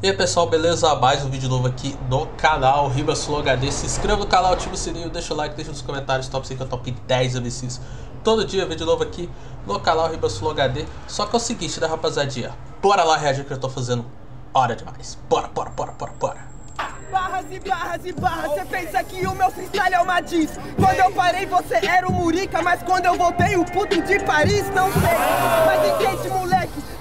E aí pessoal, beleza? Mais um vídeo novo aqui no canal Ribas Flow HD. Se inscreva no canal, ativa o sininho, deixa o like, deixa nos comentários top 5 top 10 MCs. Todo dia vídeo novo aqui no canal Ribas Flow HD. Só que é o seguinte, né rapaziadinha? Bora lá reagir que eu tô fazendo hora demais. Bora, bora, bora, bora, bora. Barras e barras e barras, você pensa que o meu freestyle é uma diz Quando eu parei você era o Murica, mas quando eu voltei o puto de Paris, não sei Mas entende moleque,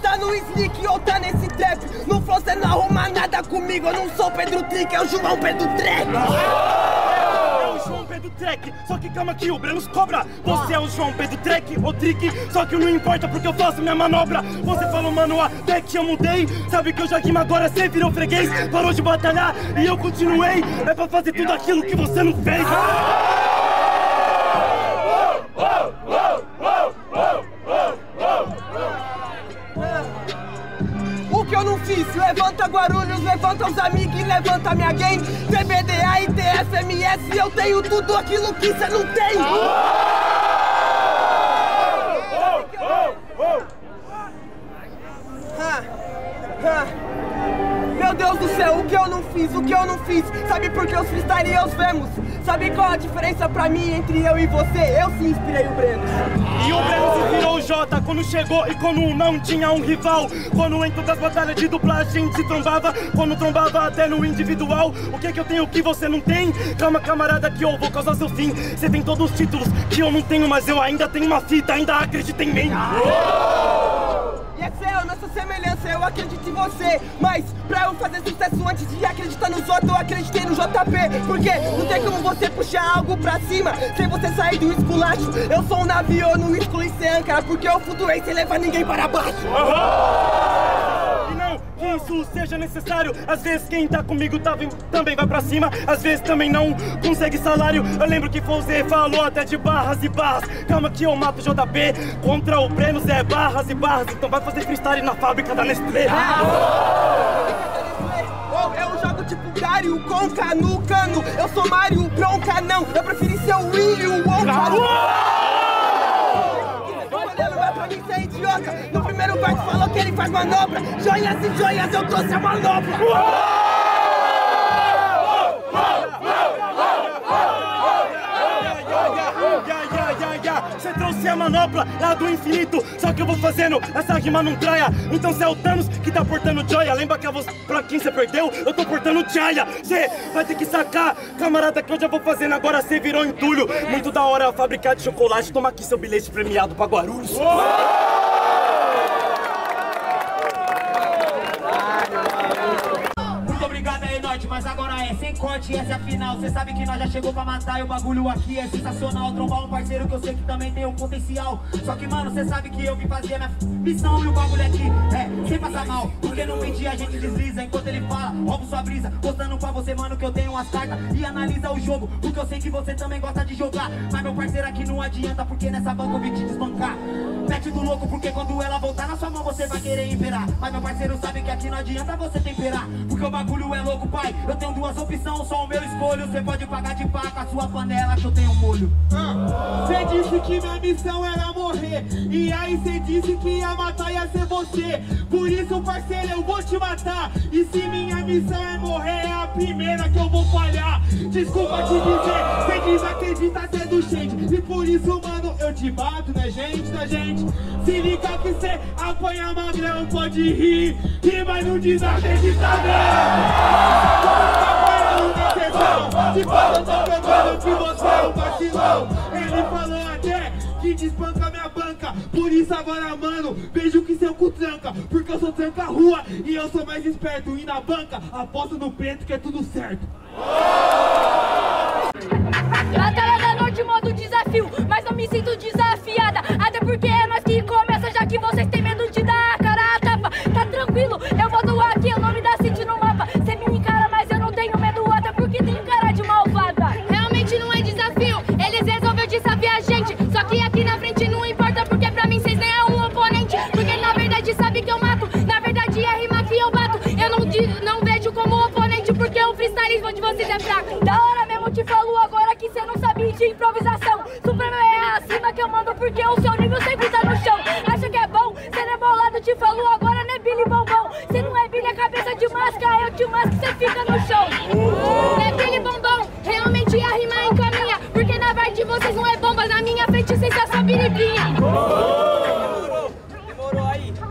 tá no sneak ou tá nesse trap No flow cê não arruma nada comigo, eu não sou Pedro Trick, é o João Pedro Trek É o João Pedro Trek, só que calma aqui, o Brenos cobra. Você é o João Pedro Trek ou Trick, só que não importa porque eu faço minha manobra. Você falou, mano, até que eu mudei. Sabe que eu já rimo agora, você virou freguês. Parou de batalhar e eu continuei. É pra fazer tudo aquilo que você não fez. O Levanta Guarulhos, levanta os amigos e levanta minha gang TBDA e TFMS, eu tenho tudo aquilo que cê não tem. Ah, ah. Deus do céu, o que eu não fiz, o que eu não fiz Sabe por que os freestyle e os vemos? Sabe qual a diferença pra mim entre eu e você? Eu sim inspirei o Breno E o Breno se virou o Jota quando chegou e quando não tinha um rival. Quando em todas as batalhas de dublagem se trombava, quando trombava até no individual. O que é que eu tenho que você não tem? Calma, camarada, que eu vou causar seu fim. Você tem todos os títulos que eu não tenho, mas eu ainda tenho uma fita, ainda acredita em mim. E é céu, nossa semelhança, eu acredito em você. Mas pra eu fazer sucesso antes de acreditar nos outros Eu acreditei no JP Porque não tem como você puxar algo pra cima Sem você sair do esculacho. Eu sou um navio, eu não excluí ser âncora Porque eu flutuei sem levar ninguém para baixo. Não que isso seja necessário. Às vezes quem tá comigo tá, também vai pra cima, às vezes também não consegue salário. Eu lembro que Fonzé falou até de barras e barras. Calma que eu mato o JP contra o Breno Zé barras e barras. Então vai fazer freestyle na fábrica da Nestlé. Ou eu jogo tipo Dario Conca no cano Eu sou Mario Bronca não Eu preferi ser o Willy Wonka Olhando vai pra mim ser idiota No verso falou que ele faz manobra Joias e joias eu trouxe a manobra Você trouxe a manopla lá do infinito, só que eu vou fazendo essa rima não traia. Então cê é o Thanos que tá portando joia. Lembra que a voz pra quem você perdeu? Eu tô portando joia. Cê vai ter que sacar, camarada, que eu já vou fazendo. Agora cê virou entulho. Muito da hora fabricar de chocolate. Toma aqui seu bilhete premiado pra Guarulhos. Muito Mas agora é sem corte, essa é a final. Cê sabe que nós já chegou pra matar e o bagulho aqui é sensacional. Trombar um parceiro que eu sei que também tem um potencial. Só que, mano, cê sabe que eu vim fazer minha missão e o bagulho aqui é sem passar mal. Porque no mentir a gente desliza enquanto ele fala, roubo sua brisa. Mostrando pra você, mano, que eu tenho umas cartas e analisa o jogo. Porque eu sei que você também gosta de jogar. Mas meu parceiro aqui não adianta, porque nessa banca eu vim te desbancar. Mete do louco, porque quando ela voltar na sua mão você vai querer imperar. Mas meu parceiro sabe que aqui não adianta você temperar. Porque o bagulho é louco, pai. Eu tenho duas opções, só o meu escolho. Você pode pagar de pá com a sua panela que eu tenho molho. Cê disse que minha missão era morrer E aí cê disse que ia matar ia ser você Por isso parceiro eu vou te matar E se minha missão é morrer é a primeira que eu vou falhar Desculpa te dizer, cê desacredita cê é do shade E por isso mano eu te bato né gente, né gente? Se liga que cê apanha magrão pode rir E mas não desacredita não Se fala, tô pegando que você é um vacilão. Ele falou até que desbanca minha banca. Por isso agora, mano, vejo que seu cu tranca. Porque eu sou tranca rua e eu sou mais esperto. E na banca, aposto no preto que é tudo certo. Batalha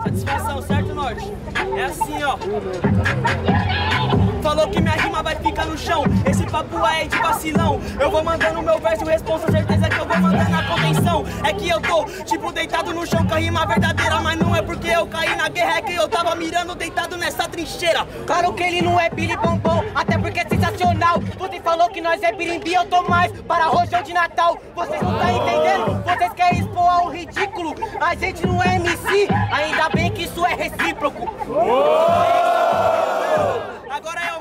Satisfação, certo, Norte? É assim, ó. Falou que minha rima vai ficar no chão. Esse papo aí é de vacilão. Eu vou mandando meu verso, responsa, certeza que eu vou mandando a contenção. É que eu tô, tipo, deitado no chão com a rima verdadeira. Mas não é porque eu caí na guerra, é que eu tava mirando deitado nessa trincheira. Claro que ele não é Billy Bombom, até porque é sensacional. Você falou que nós é birimbi, eu tô mais para rojão de Natal. Vocês não tá entendendo? Vocês querem expor ao ridículo. A gente não é MC, ainda bem que isso é recíproco. Agora proposta.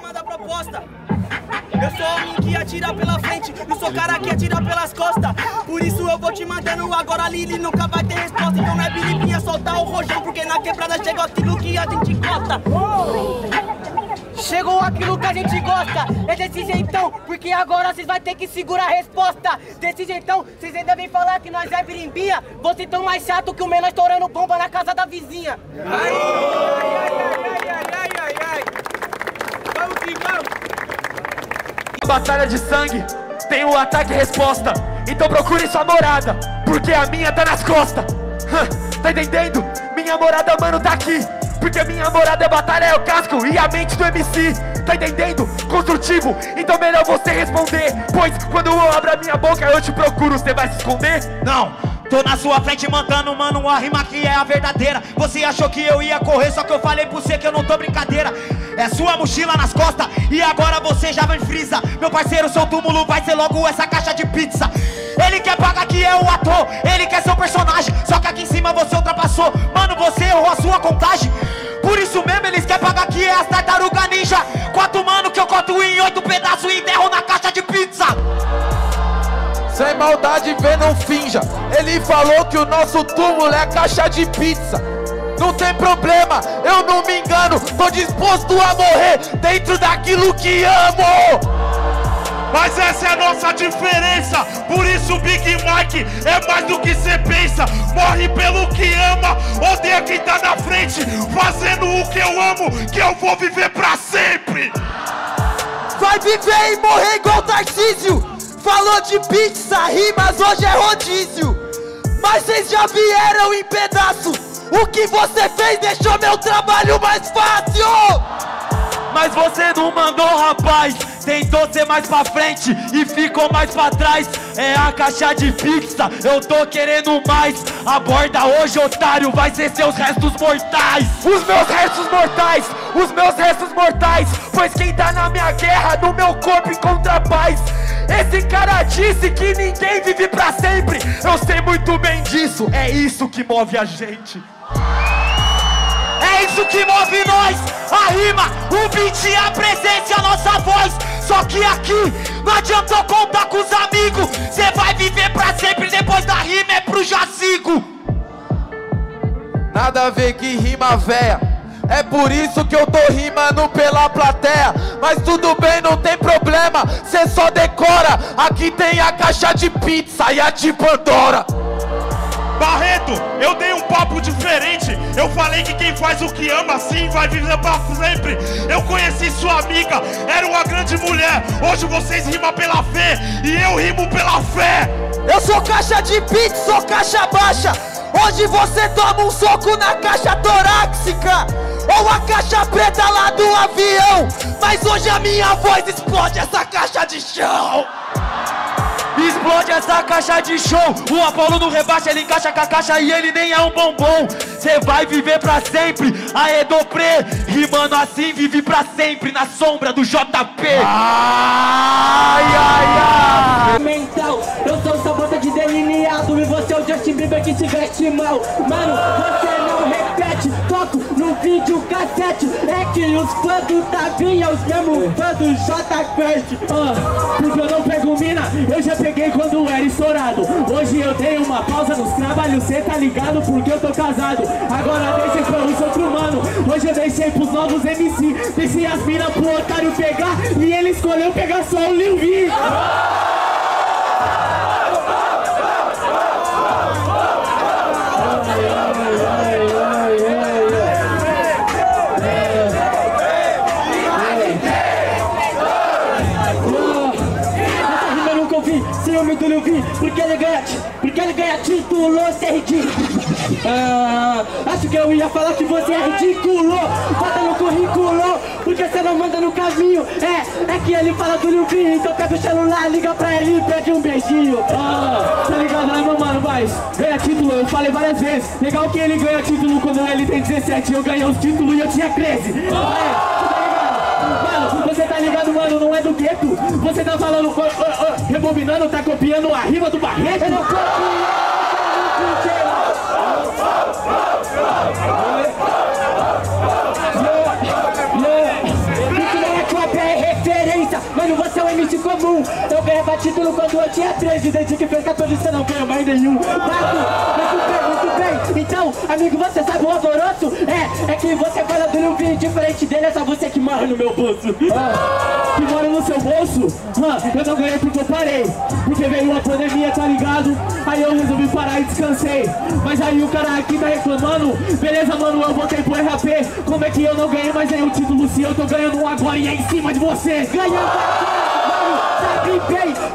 Eu sou homem que atira pela frente, eu sou cara que atira pelas costas. Por isso eu vou te mandando agora, Lili nunca vai ter resposta. Então não é biribinha soltar o rojão, porque na quebrada chegou aquilo que a gente gosta. Chegou aquilo que a gente gosta, é desse jeitão, porque agora vocês vão ter que segurar a resposta. Desse jeitão, vocês ainda vêm falar que nós é birimbinha, vocês tão mais chato que o menor estourando bomba na casa da vizinha. Ai, ai, ai, ai, ai, ai. Vamos que vamos. Batalha de sangue, tem o ataque e resposta. Então procure sua morada, porque a minha tá nas costas. Tá entendendo? Minha morada, mano, tá aqui. Porque minha morada é batalha, é o casco e a mente do MC. Tá entendendo? Construtivo, então melhor você responder. Pois quando eu abro a minha boca, eu te procuro, você vai se esconder? Não, tô na sua frente mandando, mano, uma rima que é a verdadeira. Você achou que eu ia correr, só que eu falei pra você que eu não tô brincadeira. É sua mochila nas costas e agora você já vai frisa. Meu parceiro, seu túmulo vai ser logo essa caixa de pizza. Ele quer pagar que é o ator, ele quer ser o personagem. Só que aqui em cima você ultrapassou, mano, você errou a sua contagem. Por isso mesmo eles querem pagar que é as tartaruga ninja. Quatro mano que eu corto em oito pedaços e enterro na caixa de pizza. Sem maldade, vê, não finja. Ele falou que o nosso túmulo é caixa de pizza. Não tem problema, eu não me engano. Tô disposto a morrer dentro daquilo que amo. Mas essa é a nossa diferença. Por isso, Big Mike é mais do que cê pensa. Morre pelo que ama, odeia quem tá na frente. Fazendo o que eu amo, que eu vou viver pra sempre. Vai viver e morrer igual Tarcísio. Falou de pizza, rimas, hoje é rodízio. Mas vocês já vieram em pedaço. O que você fez deixou meu trabalho mais fácil. Mas você não mandou, rapaz. Tentou ser mais pra frente e ficou mais pra trás. É a caixa de pizza, eu tô querendo mais. Aborda hoje, otário, vai ser seus restos mortais. Os meus restos mortais, os meus restos mortais. Pois quem tá na minha guerra, no meu corpo encontra paz. Esse cara disse que ninguém vive pra sempre. Eu sei muito bem disso, é isso que move a gente. É isso que move nós, a rima, o beat, a presença e a nossa voz. Só que aqui não adiantou contar com os amigos. Cê vai viver pra sempre, depois da rima é pro jazigo. Nada a ver que rima véia. É por isso que eu tô rimando pela plateia. Mas tudo bem, não tem problema. Cê só decora. Aqui tem a caixa de pizza e a de Pandora. Barreto, eu dei um papo diferente. Eu falei que quem faz o que ama assim vai viver pra sempre. Eu conheci sua amiga, era uma grande mulher. Hoje vocês rimam pela fé e eu rimo pela fé. Eu sou caixa de pizza, sou caixa baixa. Hoje você toma um soco na caixa torácica. Ou a caixa preta lá do avião. Mas hoje a minha voz explode essa caixa de chão. Explode essa caixa de show. O Apolo no rebaixa, ele encaixa com a caixa e ele nem é um bombom. Cê vai viver pra sempre. Aê, Dopré, rimando assim, vive pra sempre na sombra do JP. Ai, ai, ai. Mental, eu sou e você é o Justin Bieber que se veste mal. Mano, você não repete, toco no vídeo cassete. É que os fãs do Tavinha, os mesmos fãs do J Quest. Ah, porque eu não pego mina, eu já peguei quando era estourado. Hoje eu dei uma pausa nos trabalhos, cê tá ligado porque eu tô casado. Agora deixei pra os outros mano. Hoje eu deixei pros novos MC. Deixei as minas pro otário pegar e ele escolheu pegar só o Lil V. porque ele ganha, porque ele ganha título, você é ridículo. Ah, acho que eu ia falar que você é ridículo, bota no currículo, porque você não manda no caminho. É, é que ele fala do Lil V, então pega o celular, liga pra ele e pede um beijinho. Ah, tá ligado, né, meu mano? Mas ganha título, eu falei várias vezes. Legal que ele ganha título quando ele tem 17, eu ganhei os títulos e eu tinha 13. É, tá ligado? Mano, não é do gueto. Você tá falando, ó, ó, ó, rebobinando, tá copiando a rima do Barreto. Eu não Isso MC comum. Eu ganhava título quando eu tinha 13. Desde que fez 14 você não ganha mais nenhum. Bato, muito bem, muito bem. Então, amigo, você sabe o alvoroço? É, é que você fala do Lil diferente dele, é só você que mora no meu bolso. Ah, que mora no seu bolso? Ah, eu não ganhei porque eu parei. Porque veio uma pandemia, tá ligado? Aí eu resolvi parar e descansei. Mas aí o cara aqui tá reclamando. Beleza, mano, eu voltei pro RAP. Como é que eu não ganhei mais nenhum título se eu tô ganhando um agora e é em cima de você?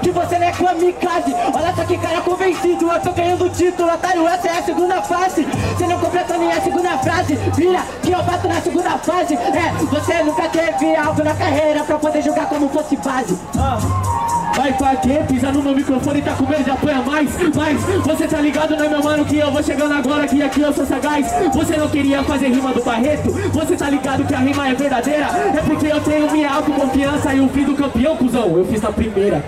Que você não é kamikaze Olha só que cara convencido, eu tô ganhando o título Otário, essa é a segunda fase. Você não completou nem a segunda frase Vira que eu bato na segunda fase. É, você nunca teve algo na carreira Pra poder jogar como fosse base Vai pra quê? Pisa no meu microfone e tá com medo de apanhar mais Mas você tá ligado, né meu mano, que eu vou chegando agora que aqui eu sou sagaz Você não queria fazer rima do Barreto? Você tá ligado que a rima é verdadeira? É porque eu tenho minha autoconfiança e o fim do campeão, cuzão Eu fiz na primeira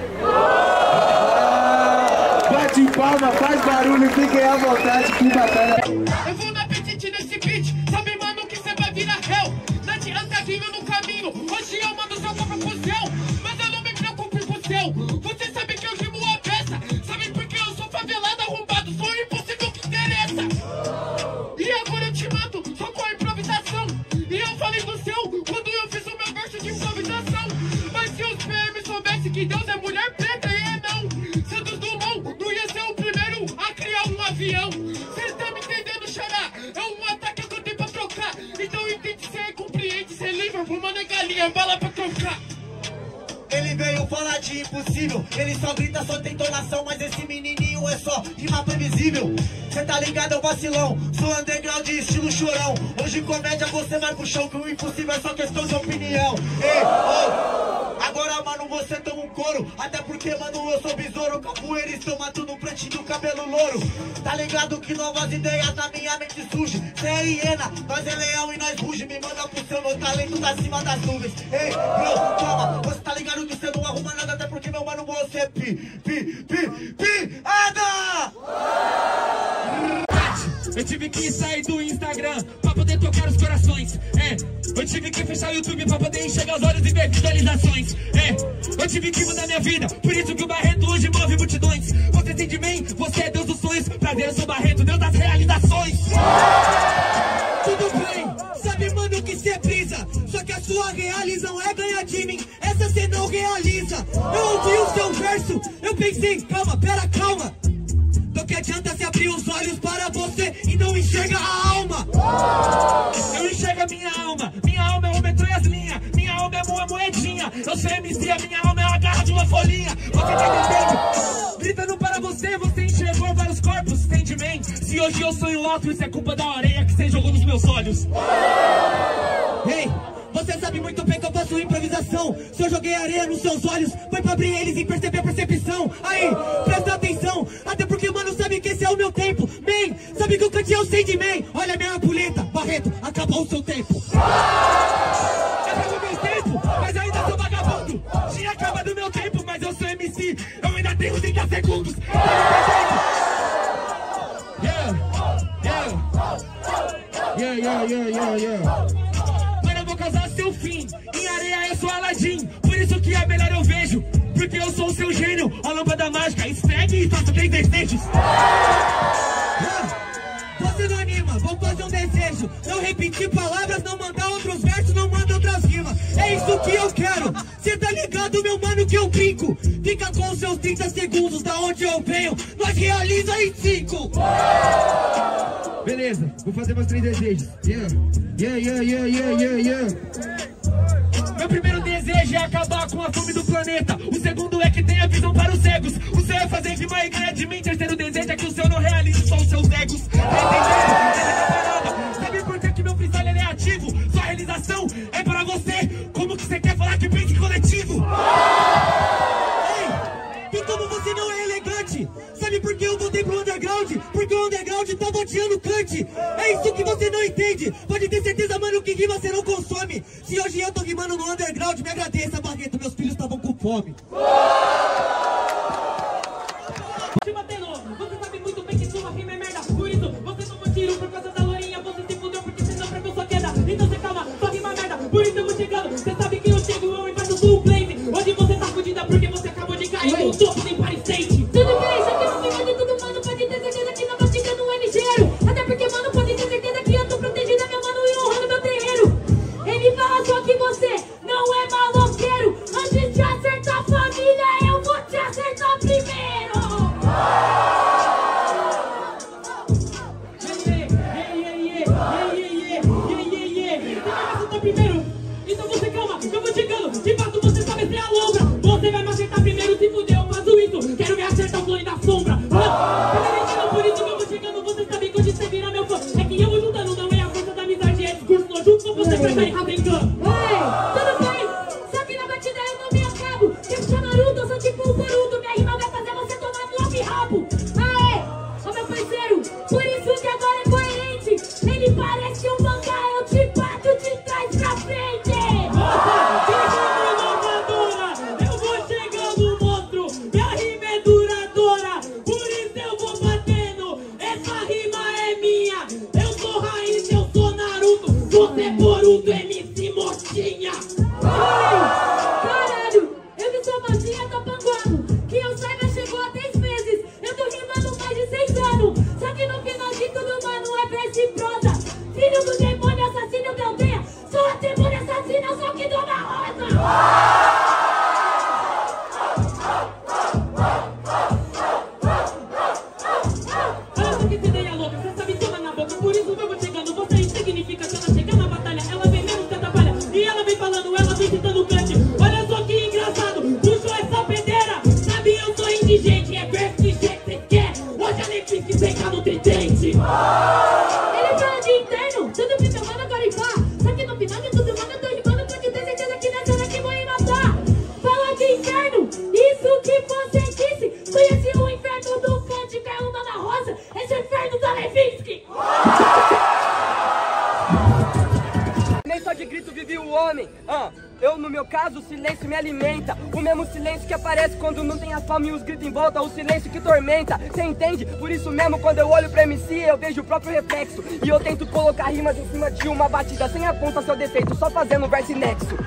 Bate palma, faz barulho, fiquem à vontade, que batalha. Eu vou na apetite nesse beat, sabe mano que cê vai virar réu Não adianta vir no caminho, hoje eu mando Então entende, cê é compreende, cê é livre Vou mandar galinha, bala pra trocar Ele veio falar de impossível, ele só grita, só tem entonação, mas esse menininho é só rima previsível. Cê tá ligado, é o vacilão, sou underground estilo chorão. Hoje comédia você vai pro chão, que o impossível é só questão de opinião. Ei, ô, agora mano você toma um couro, até porque mano eu sou besouro, capoeirista eu mato no pretinho, cabelo louro. Tá ligado que novas ideias na minha mente surgem. Cê é hiena, nós é leão e nós ruge, me manda pro seu, meu talento tá acima das nuvens. Ei, bro, toma, você tá ligado que você não arruma nada, até porque meu mano você é pi, pi, pi, piada! Eu tive que sair do Instagram pra poder tocar os corações. É, eu tive que fechar o YouTube pra poder enxergar os olhos e ver visualizações. É, eu tive que mudar minha vida, por isso que o Barreto hoje move multidões. Você tem de mim, você é Deus dos sonhos. Prazer, eu sou Barreto, Deus das realizações. Tudo bem, sabe, mano, que cê brisa. Só que a sua realização é ganhar de mim. Essa cê não realiza. Eu ouvi o seu verso, eu pensei, calma, pera, calma. Do que adianta se abrir os olhos para você Eu enxergo a minha alma, minha alma é o metrô e as linhas, minha alma é uma moedinha. Eu sou MC, a minha alma é uma garra de uma folhinha. Você tá entendendo? Gritando para você, você enxergou vários corpos, Sandman. Se hoje eu sonho alto, isso é culpa da areia que você jogou nos meus olhos. Ei, você sabe muito bem que eu faço improvisação. Se eu joguei areia nos seus olhos, foi pra abrir eles e perceber a percepção. Aí, presta atenção, até porque, mano, sabe que esse é o meu tempo. Man, sabe que eu cantei o Sandman. Olha a minha ampulheta, Barreto, acabou o seu tempo. Acabou meu tempo, mas ainda sou vagabundo. Tinha acabado meu tempo, mas eu sou MC. Eu ainda tenho 30 segundos. Yeah, yeah. Yeah, yeah, yeah, eu vou causar seu fim. Em areia eu sou Aladim. Por isso que é melhor eu vejo. Porque eu sou o seu gênio. A lâmpada mágica. Esfregue e faça três desejos. Repetir palavras, não mandar outros versos, não manda outras rimas. É isso que eu quero. Cê tá ligado, meu mano, que eu brinco. Fica com os seus 30 segundos da onde eu venho. Nós realiza em 5. Beleza, vou fazer meus três desejos. Yeah, yeah, yeah, yeah, yeah, yeah, yeah. Meu primeiro desejo é acabar com a fome do planeta. O segundo é que tenha visão para os cegos. O Você vai fazer rima e ganha de mim. Terceiro desejo é que o seu não realize só os seus egos. Entendeu? É para você. Como que você quer falar que pense coletivo? Ei, e como você não é elegante? Sabe por que eu voltei pro underground? Porque o underground tá boteando Kant. É isso que você não entende. Pode ter certeza, mano, que rima você não consome. Se hoje eu tô rimando no underground, me agradeça, Barreto. Meus filhos estavam com fome. Mesmo silêncio que aparece quando não tem a fama e os gritos em volta. O silêncio que tormenta. Cê entende? Por isso mesmo, quando eu olho pra MC, eu vejo o próprio reflexo. E eu tento colocar rimas em cima de uma batida sem apontar seu defeito, só fazendo verso e nexo.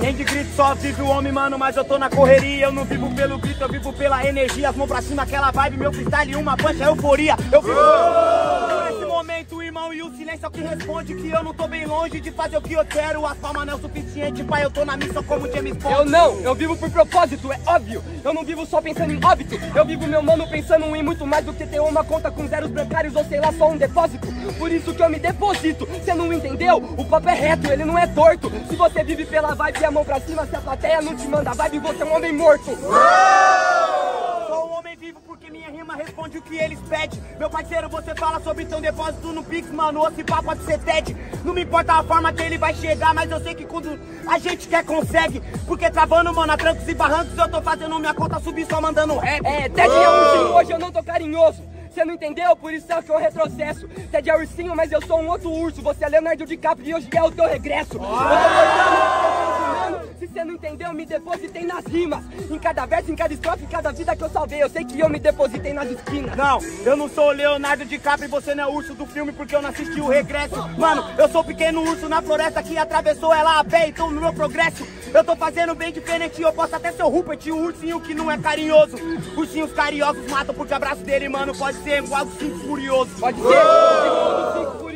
Nem de grito só vive o homem, mano, mas eu tô na correria. Eu não vivo pelo grito, eu vivo pela energia. As mãos pra cima, aquela vibe, meu freestyle, uma pancha, euforia. Eu vivo e o silêncio é o que responde que eu não tô bem longe de fazer o que eu quero. As palmas não é o suficiente, pai, eu tô na missão como James Bond. Eu não, eu vivo por propósito, é óbvio. Eu não vivo só pensando em óbito. Eu vivo meu mano pensando em muito mais do que ter uma conta com zeros bancários ou sei lá, só um depósito. Por isso que eu me deposito. Você não entendeu? O papo é reto, ele não é torto. Se você vive pela vibe e a mão pra cima, se a plateia não te manda vibe, você é um homem morto. Vivo porque minha rima responde o que eles pedem. Meu parceiro, você fala sobre teu depósito no Pix, mano. Ou se pá, pode ser TED. Não me importa a forma que ele vai chegar, mas eu sei que quando a gente quer, consegue. Porque travando, mano, a trancos e barrancos, eu tô fazendo minha conta subir só mandando rap. É, Ted é ursinho, hoje eu não tô carinhoso. Você não entendeu? Por isso é que eu retrocesso. Ted é ursinho, mas eu sou um outro urso. Você é Leonardo DiCaprio e hoje é o teu regresso. Eu tô cortando, mano. Se você não entendeu, me depositei nas rimas. Em cada verso, em cada estrofe, em cada vida que eu salvei. Eu sei que eu me depositei nas esquinas. Não, eu não sou o Leonardo DiCaprio e você não é o urso do filme porque eu não assisti o regresso. Mano, eu sou o pequeno urso na floresta que atravessou ela a pé, então no meu progresso. Eu tô fazendo bem diferente, eu posso até ser o Rupert, o ursinho que não é carinhoso. Ursinhos carinhosos matam porque abraço dele, mano, pode ser igual o cinco furioso. Pode ser, igual do cinco.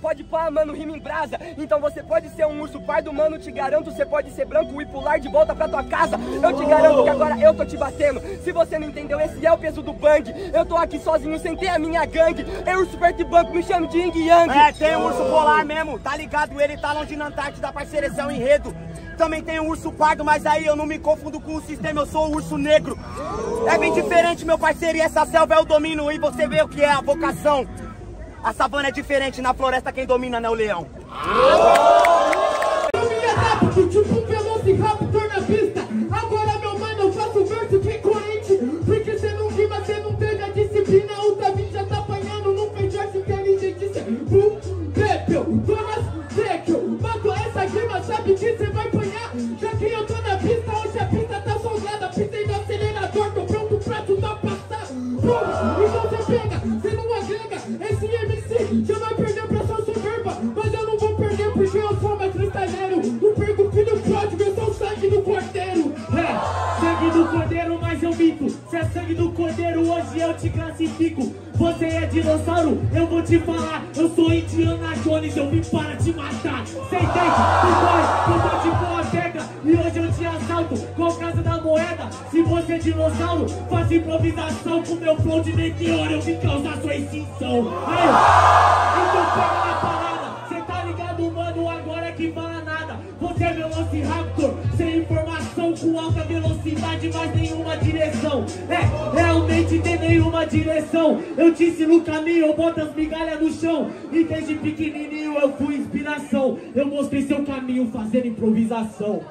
Pode pá, mano, rima em brasa. Então você pode ser um urso pardo, mano, te garanto. Você pode ser branco e pular de volta pra tua casa. Eu te garanto que agora eu tô te batendo. Se você não entendeu, esse é o peso do bang. Eu tô aqui sozinho sem ter a minha gangue. Eu urso perto de banco, me chamo de Ying Yang. É, tem um urso polar mesmo, tá ligado? Ele tá longe na Antártida, parceiro, esse é um enredo. Também tem um urso pardo, mas aí eu não me confundo com o sistema, eu sou o urso negro. É bem diferente, meu parceiro, e essa selva é o domínio, e você vê o que é a vocação. A savana é diferente, na floresta quem domina não é o leão. Sangue do cordeiro, mas eu mito. Se é sangue do cordeiro, hoje eu te classifico. Você é dinossauro, eu vou te falar. Eu sou Indiana Jones, eu vim para te matar. Cê entende? Tu corre, tô de boa pega. E hoje eu te assalto com a casa da moeda. Se você é dinossauro, faz improvisação com meu flow de meteoro. Eu vim causar sua extinção. Aí, então pega na velocidade, mas nenhuma direção. É, realmente tem nenhuma direção. Eu te ensino o caminho, eu boto as migalhas no chão. E desde pequenininho eu fui inspiração. Eu mostrei seu caminho fazendo improvisação.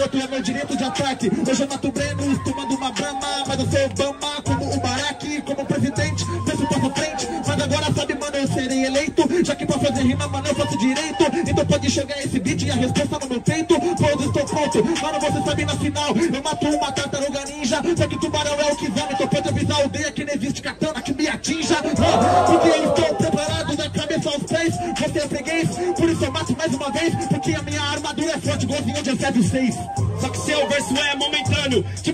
Outro é meu direito de ataque. Eu mato o Breno, tomando uma brama. Mas eu sou Obama, como o Barack, como presidente. Penso passo frente, sabe, mano, eu serei eleito. Já que pra fazer rima, mano, eu faço direito. Então pode chegar esse beat e a resposta no meu peito. Pois estou pronto, mano, você sabe na final. Eu mato uma tartaruga ninja. Só que tubarão é o que vale. Então pode avisar a aldeia que não existe katana que me atinja. Ah, porque eu estou preparado da cabeça aos pés. Você é freguês, por isso eu mato mais uma vez. Porque a minha armadura é forte, igualzinho de Eusébio 6. Só que seu verso é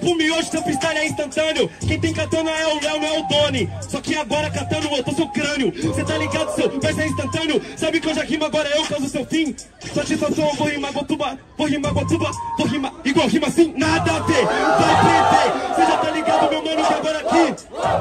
Tipo miojo, seu freestyle é instantâneo. Quem tem katana é o Léo, não é o Doni. Só que agora katana tô seu crânio. Cê tá ligado, seu verso é instantâneo. Sabe que eu já rimo, agora eu causo seu fim. Satisfação, eu vou rimar Gotuba Vou rimar Gotuba, vou rimar igual rima assim Nada a ver, vai prender Cê já tá ligado, meu mano, que agora aqui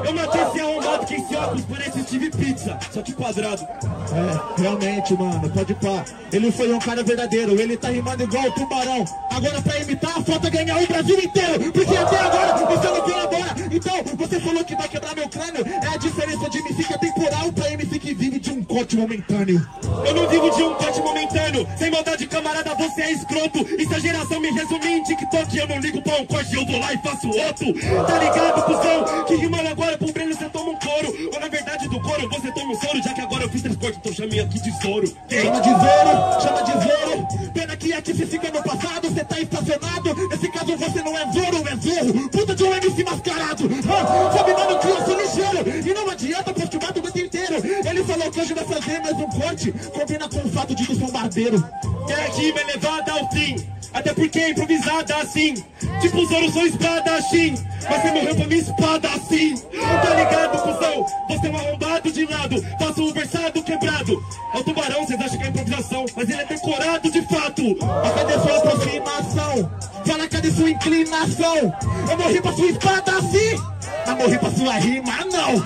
Eu matei esse arrombado que esse óculos parece Steve Pizza Só que quadrado É, realmente, mano, pode pá. Ele foi um cara verdadeiro, ele tá rimando igual o tubarão. Agora pra imitar, falta ganhar o Brasil inteiro. Porque até agora você não colabora. Então, você falou que vai quebrar meu crânio. É a diferença de MC que é temporal pra MC que vive de um corte momentâneo. Eu não vivo de um corte momentâneo Sem maldade, camarada, você é escroto E se a geração me resumir em TikTok Eu não ligo pra um corte, eu vou lá e faço outro Tá ligado, cuzão? Que rimando agora pro Breno você toma um couro Ou na verdade do couro você toma um soro Já que agora eu fiz três cortes, então chamei aqui de soro Chama de Zoro, chama de Zoro. Pena que aqui se fica no passado, você tá estacionado. Nesse caso você não é Zoro, é Zorro. Puta de um MC mascarado. Ah, sabe, mano, que eu sou ligeiro. E não adianta, porque mato o inteiro. Ele falou que hoje vai fazer mais um corte. Combina com o fato de que sou um barbeiro. Minha rima é levada ao fim Até porque é improvisada assim Tipo Zoro, sou espadachim Mas você morreu pra minha espada assim Tá ligado, cuzão? Você é um arrombado de lado Faço o versado quebrado É o tubarão, vocês acham que é improvisação Mas ele é decorado de fato Mas cadê sua aproximação? Fala, cadê sua inclinação? Eu morri pra sua espada assim. Mas morri pra sua rima, não. Mano,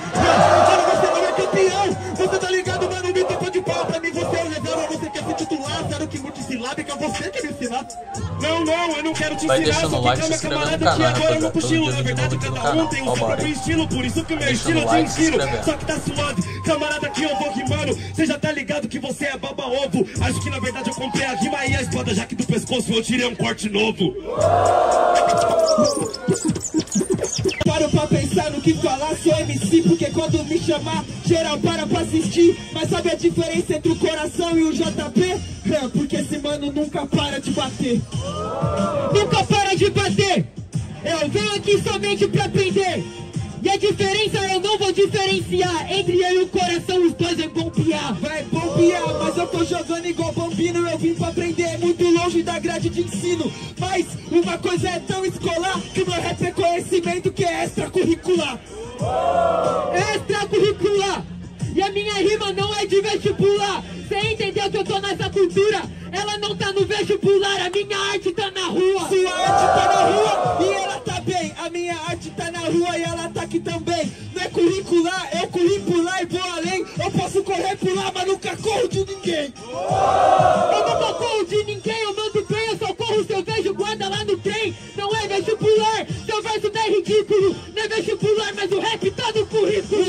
você não é campeão. Que multissilábica. Você que me ensinar. Não, não, eu não quero te Vai ensinar Só que like, se inscrevendo camarada, que agora eu não rapaziada. cochilo Todo Na verdade, cada um tem o seu próprio estilo Por isso que o meu estilo te se ensino. Só que tá suave, camarada, que eu vou rimando Cê já tá ligado que você é baba-ovo Acho que na verdade eu comprei a rima e a espada Já que do pescoço eu tirei um corte novo Paro pra pensar no que falar, sou MC Porque quando me chamar, geral para pra assistir. Mas sabe a diferença entre o coração e o JP? É, porque esse mano nunca para de bater. Nunca para de bater. Eu venho aqui somente pra aprender e a diferença eu não vou diferenciar Entre eu e o coração, os dois é bombear. Vai bombear, mas eu tô jogando igual bambino Eu vim pra aprender, muito longe da grade de ensino. Mas uma coisa é tão escolar Que meu rap é conhecimento que é extracurricular. Extracurricular E a minha rima não é de vestibular. Cê entendeu que eu tô nessa cultura? Ela não tá no vestibular, a minha arte tá na rua. Sua arte tá na rua e ela tá bem. A minha arte tá na rua e ela tá aqui também. Não é curricular, eu curricular e vou além. Eu posso correr por lá, mas nunca corro de ninguém. Eu nunca corro de ninguém, eu mando bem, eu só corro se eu vejo guarda lá no trem. Não é vestibular, seu verso não é ridículo. Não é vestibular, mas. O rap tá no currículo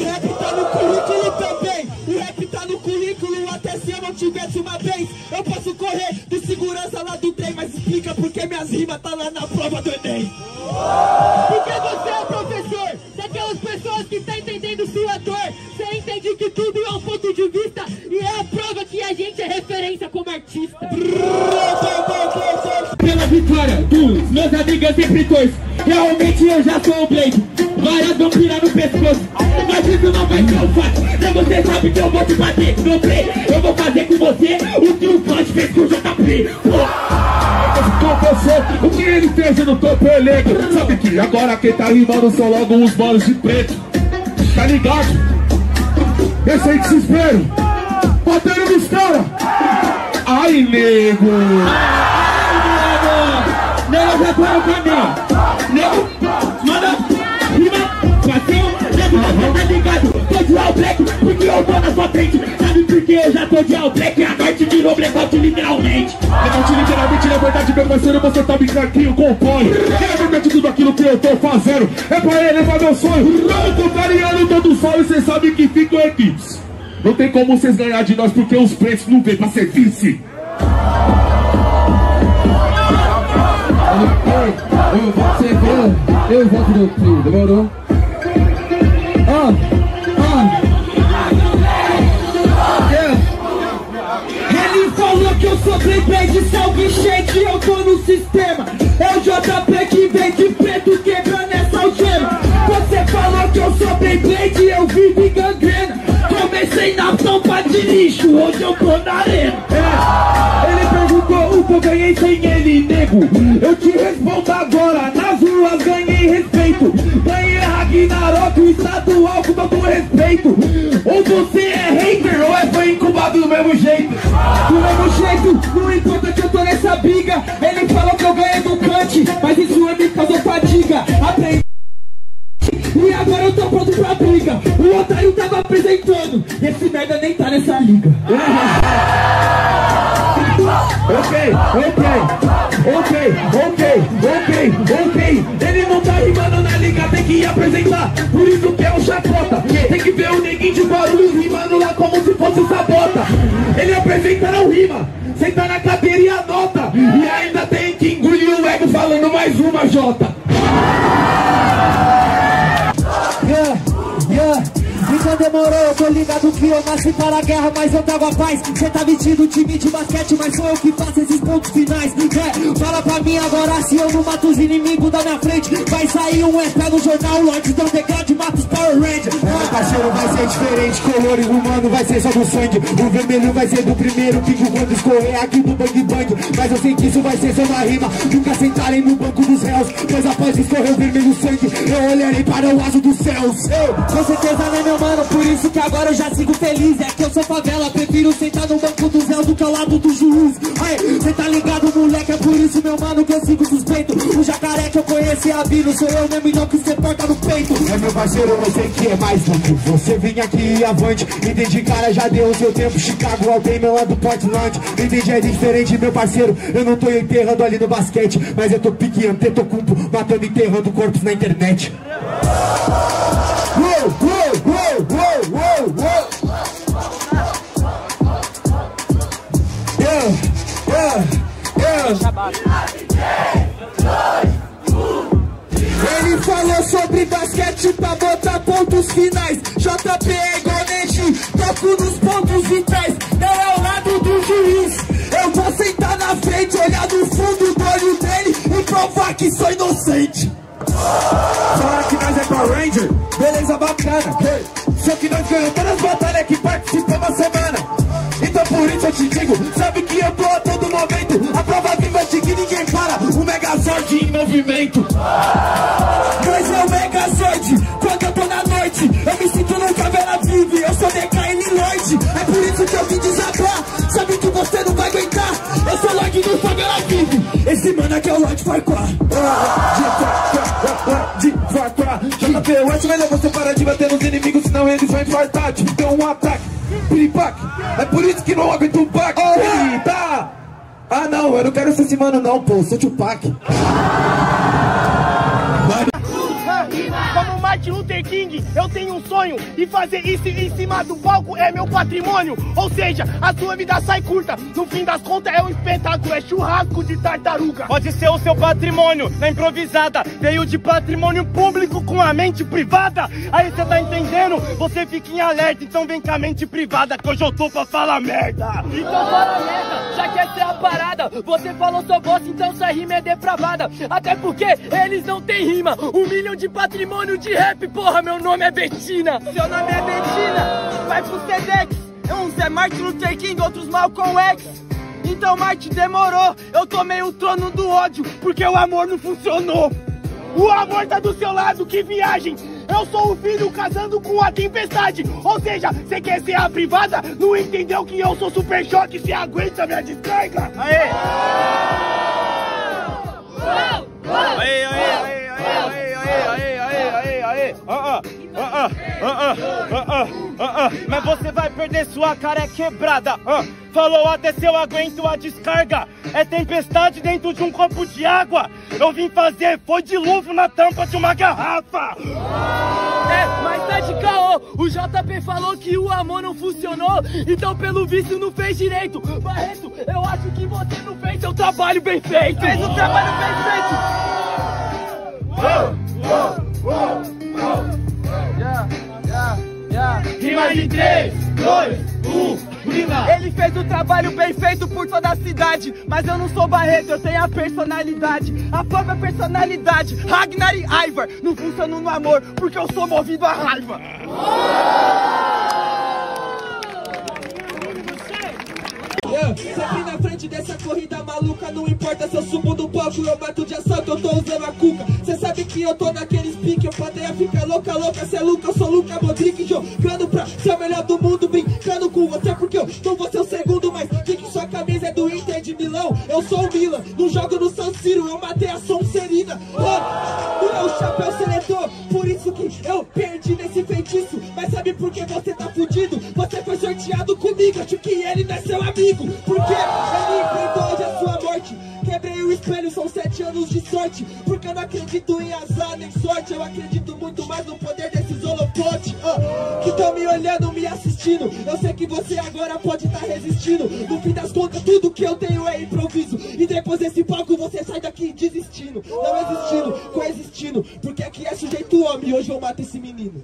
Tivesse uma vez, eu posso correr de segurança lá do trem. Mas explica por que minhas rimas tá lá na prova do Enem. Porque você é professor daquelas pessoas que tá entendendo sua dor. Você entende que tudo é um ponto de vista e é a prova que a gente é referência como artista. Pela vitória dos meus amigos sempre torço. Realmente eu já sou o Blade. Várias vão pirar no pescoço. Fato. Então você sabe que eu vou te bater no play. Eu vou fazer com você o que o Flash fez com o JP. você O que ele fez não tô pelego Sabe que agora quem tá rimando são logo os manos de preto Tá ligado? Esse aí que se espero Batendo nos caras Ai, Nego Tô de all black, porque eu tô na sua frente. Sabe por que eu já tô de all black? A noite virou blackout literalmente. Levante literalmente, na verdade, meu parceiro, você tá brincaquinho com o pole É verdade tudo aquilo que eu tô fazendo É pra elevar meu sonho Não contrariando todo o sol e cê sabe que ficam equipes Não tem como vocês ganhar de nós porque os preços não vêm pra ser vice Eu vou ser eu, eu volto do trio, demorou? Ah. Ele falou que eu sou playboy de salve shake, eu tô no sistema. É o JP que vem de preto quebrando essa algema. Você falou que eu sou Beyblade, eu vivo em gangrena. Comecei na tampa de lixo, hoje eu tô na arena. É, ele perguntou o que eu ganhei sem Eu te respondo agora, nas ruas ganhei respeito Ganhei Ragnarok, estadual com todo respeito Ou você é hater ou é fã incubado do mesmo jeito Do mesmo jeito, não importa que eu tô nessa briga. Ele falou que eu ganhei do Kant, mas isso me causou fadiga. Aprendi. E agora eu tô pronto pra briga. O otário tava apresentando. E esse merda nem tá nessa liga. Ok, ok, ok, ok, ok, ok. Ele não tá rimando na liga, tem que apresentar. Por isso que é o chacota. Tem que ver o neguinho de barulho rimando lá como se fosse sabota. Ele apresenta não rima. Senta na cadeira e anota. E ainda tem que engolir o ego falando mais uma Jota. Yeah, yeah. Então demorou, eu tô ligado que eu nasci para a guerra, mas eu trago a paz. Cê tá vestido time de basquete, mas sou eu que faço esses pontos finais. É, fala pra mim agora se eu não mato os inimigos da minha frente. Vai sair um EP no jornal, Lorde Don't Decade, mata os Power Rangers. É, parceiro, vai ser diferente, color humano vai ser só do sangue O vermelho vai ser do primeiro pingo quando escorrer aqui do bang bang Mas eu sei que isso vai ser só uma rima Nunca sentarem no banco dos réus Pois após escorrer o vermelho sangue Eu olharei para o aso dos céus Eu, com certeza né meu mano, por isso que agora eu já sigo feliz. É que eu sou favela, prefiro sentar no banco dos réus do que ao lado do juiz. Aí, cê tá ligado moleque, é por isso meu mano que eu sigo suspeito. O jacaré que eu conheço e abino, sou eu mesmo e não que cê porta no peito. É meu parceiro, eu sei que é mais louco Você. Vem aqui e avante Entendi, cara, já deu o seu tempo. Chicago, Alabama, lá do Portland. Entendi, é diferente, meu parceiro. Eu não tô enterrando ali no basquete Mas eu tô pique antetokounmpo Matando, enterrando corpos na internet. Uou, uou, uou, uou, uou. Yeah, yeah, yeah. Ele falou sobre basquete pra botar pontos finais JP é igual Neji, toco nos pontos vitais Não é ao lado do juiz Eu vou sentar na frente, olhar no fundo do olho dele E provar que sou inocente Fala que nós é Power Ranger, beleza bacana hey. Que nós ganhamos todas as batalhas que participamos a semana. Então por isso eu te digo, sabe que eu tô a todo momento. A prova viva de que ninguém para, o Megazord em movimento. Nós é o Megazord, quando eu tô na noite. Eu me sinto no Caveira Vive, eu sou DK e Lloyd. É por isso que eu vim desabar, sabe que você não vai aguentar? Eu sou Lloyd, do Favela Vive, esse mano aqui é o Log Farquaad Farquaad JP West, melhor você parar de bater nos inimigos Senão eles vão infartar Te dão um ataque Piripaque. É por isso que não aguento um baque Eita Ah não, eu não quero ser esse mano não, pô Sou Tupac Martin Luther King, eu tenho um sonho E fazer isso em cima do palco é meu patrimônio. Ou seja, a sua vida sai curta. No fim das contas é um espetáculo, é churrasco de tartaruga. Pode ser o seu patrimônio, na improvisada. Veio de patrimônio público com a mente privada. Aí você tá entendendo? Você fica em alerta, então vem com a mente privada Que hoje eu tô pra falar merda. Então fala merda, já quer ser a parada. Você falou sua bosta, então sua rima é depravada. Até porque eles não têm rima. Um milhão de patrimônio de rap, porra, meu nome é Betina Seu nome é Betina, vai pro Sedex. Uns é Martin Luther King, outros Malcolm X. Então, Martin, demorou. Eu tomei o trono do ódio, porque o amor não funcionou. O amor tá do seu lado, que viagem! Eu sou o filho casando com a tempestade. Ou seja, você quer ser a privada? Não entendeu que eu sou super choque? Se aguenta minha descarga? Aê! Aê, aê, aê, aê, aê, aê, aê, aê, mas você vai perder sua cara é quebrada. Falou ah, até se eu aguento a descarga. É tempestade dentro de um copo de água. Eu vim fazer, foi dilúvio na tampa de uma garrafa. É, mas tá de caô. O JP falou que o amor não funcionou, então pelo vício não fez direito. Barreto, eu acho que você não fez seu trabalho bem feito. Fez o um trabalho bem feito. Rima de 3, 2, 1, rima. Ele fez o trabalho bem feito por toda a cidade. Mas eu não sou Barreto, eu tenho a personalidade. A própria personalidade. Ragnar e Ivar não funcionam no amor, porque eu sou movido à raiva. Yeah, sempre na frente dessa corrida maluca Não importa se eu subo no palco Eu mato de assalto, eu tô usando a cuca. Cê sabe que eu tô naqueles pique A plateia fica louca, louca Cê é Luca, eu sou Luca Modric Jogando pra ser o melhor do mundo Brincando com você porque eu não vou ser o segundo Mas que sua camisa é do Inter de Milão. Eu sou o Milan, não jogo no San Siro Eu matei a Sonserina acredito em azar nem sorte Eu acredito muito mais no poder desses holofotes ah, Que tão me olhando, me assistindo. Eu sei que você agora pode estar resistindo. No fim das contas, tudo que eu tenho é improviso. E depois desse palco você sai daqui desistindo. Não existindo, coexistindo. Porque aqui é sujeito homem, hoje eu mato esse menino.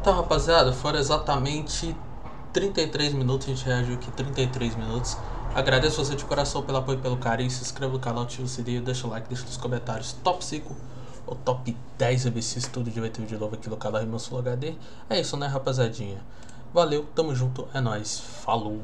Então, rapaziada, foram exatamente 33 minutos. A gente reagiu aqui 33 minutos. Agradeço você de coração pelo apoio e pelo carinho. Se inscreva no canal, ativa o sininho, deixa o like, deixa nos comentários top 5 ou top 10 MCs. Todo dia vai ter vídeo novo aqui no canal Rimas Full HD. É isso, né, rapazadinha? Valeu, tamo junto, é nóis, falou!